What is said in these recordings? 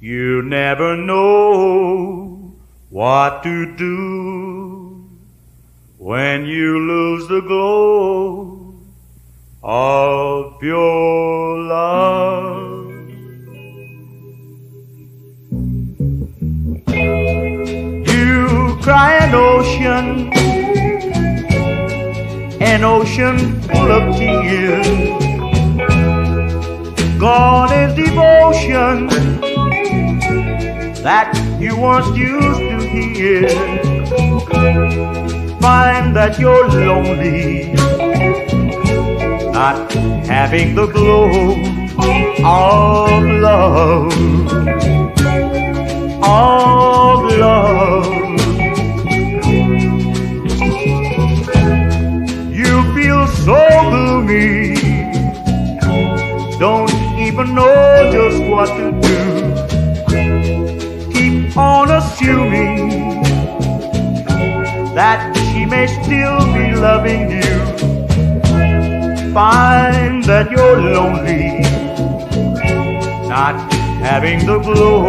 You never know what to do when you lose the glow of your love. You cry an ocean, an ocean full of tears. Gone is devotion that you once used to hear. Find that you're lonely, not having the glow of love, of love. You feel so gloomy, don't even know just what to do that she may still be loving you. Find that you're lonely, not having the glow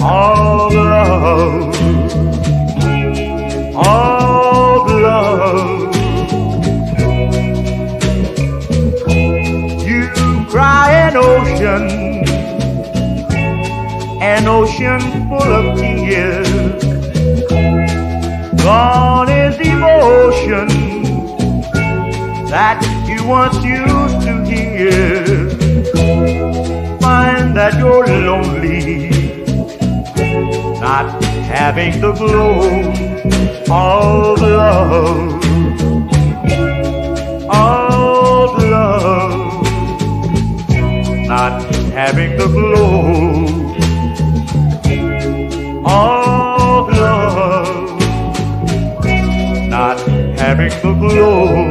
of love, of love. You cry an ocean an ocean full of tears. That you once used to hear. Find that you're lonely, not having the glow of love, of love, not having the glow of love, not having the glow